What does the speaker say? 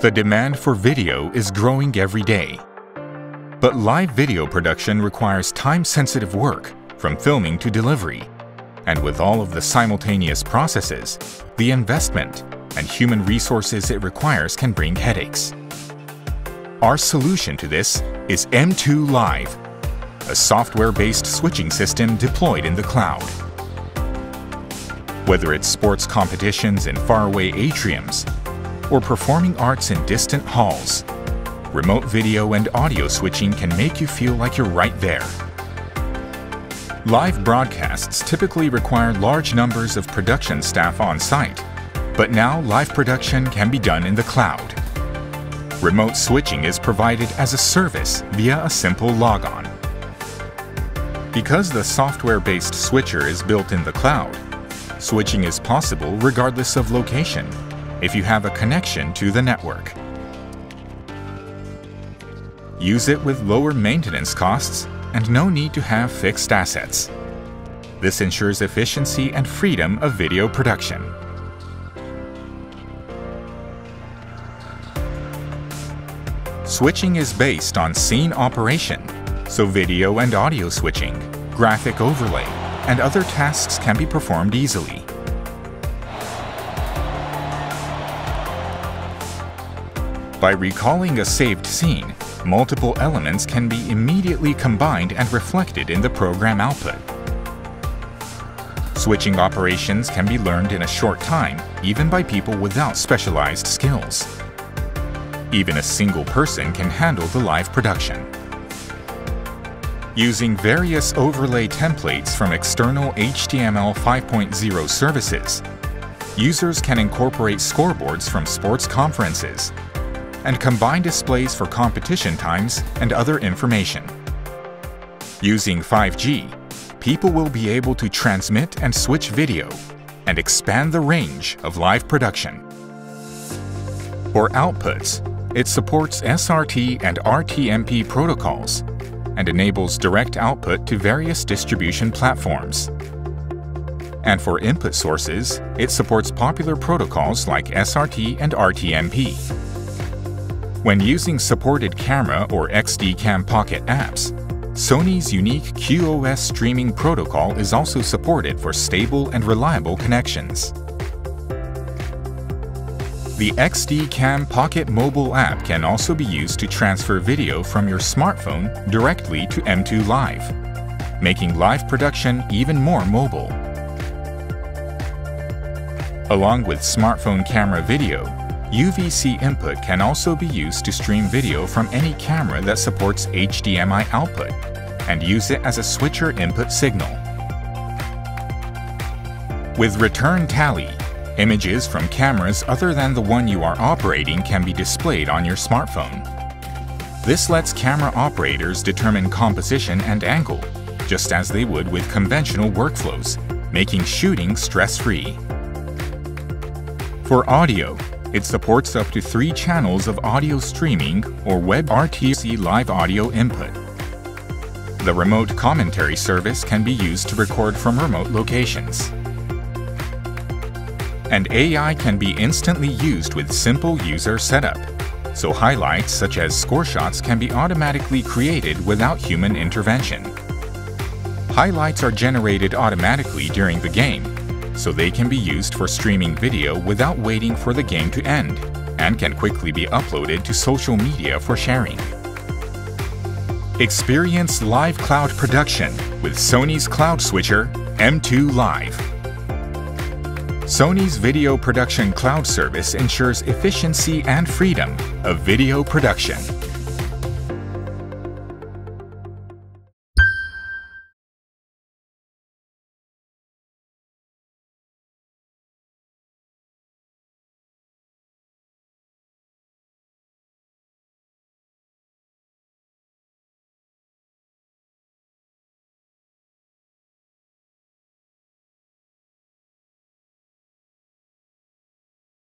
The demand for video is growing every day. But live video production requires time-sensitive work, from filming to delivery. And with all of the simultaneous processes, the investment and human resources it requires can bring headaches. Our solution to this is M2 Live, a software-based switching system deployed in the cloud. Whether it's sports competitions in faraway atriums or performing arts in distant halls, remote video and audio switching can make you feel like you're right there. Live broadcasts typically require large numbers of production staff on site, but now live production can be done in the cloud. Remote switching is provided as a service via a simple logon. Because the software-based switcher is built in the cloud, switching is possible regardless of location if you have a connection to the network. Use it with lower maintenance costs and no need to have fixed assets. This ensures efficiency and freedom of video production. Switching is based on scene operation, so video and audio switching, graphic overlay, and other tasks can be performed easily. By recalling a saved scene, multiple elements can be immediately combined and reflected in the program output. Switching operations can be learned in a short time, even by people without specialized skills. Even a single person can handle the live production. Using various overlay templates from external HTML 5.0 services, users can incorporate scoreboards from sports conferences, and combine displays for competition times and other information. Using 5G, people will be able to transmit and switch video and expand the range of live production. For outputs, it supports SRT and RTMP protocols and enables direct output to various distribution platforms. And for input sources, it supports popular protocols like SRT and RTMP. When using supported camera or XDCAM Pocket apps, Sony's unique QoS streaming protocol is also supported for stable and reliable connections. The XDCAM Pocket mobile app can also be used to transfer video from your smartphone directly to M2 Live, making live production even more mobile. Along with smartphone camera video, UVC input can also be used to stream video from any camera that supports HDMI output and use it as a switcher input signal. With Return Tally, images from cameras other than the one you are operating can be displayed on your smartphone. This lets camera operators determine composition and angle, just as they would with conventional workflows, making shooting stress-free. For audio, it supports up to three channels of audio streaming or WebRTC live audio input. The remote commentary service can be used to record from remote locations. And AI can be instantly used with simple user setup, so highlights such as score shots can be automatically created without human intervention. Highlights are generated automatically during the game, so they can be used for streaming video without waiting for the game to end, and can quickly be uploaded to social media for sharing. Experience live cloud production with Sony's Cloud Switcher M2 Live. Sony's video production cloud service ensures efficiency and freedom of video production.